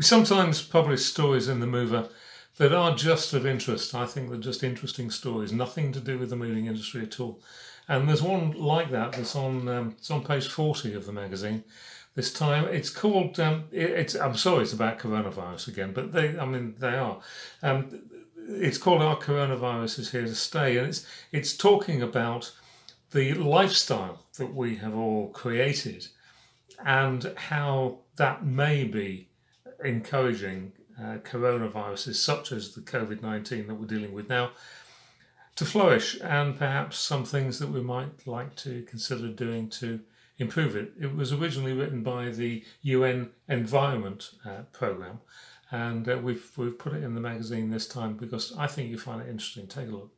We sometimes publish stories in the mover that are just of interest. I think they're just interesting stories, nothing to do with the moving industry at all. And there's one like that that's on um, it's on page 40 of the magazine. This time it's called um, it, it's I'm sorry it's about coronavirus again, but they I mean they are. Um, it's called Are Coronaviruses Here to Stay, and it's it's talking about the lifestyle that we have all created and how that may be encouraging uh, coronaviruses such as the COVID 19 that we're dealing with now to flourish and perhaps some things that we might like to consider doing to improve it. It was originally written by the UN Environment uh, Programme and uh, we've, we've put it in the magazine this time because I think you find it interesting. Take a look.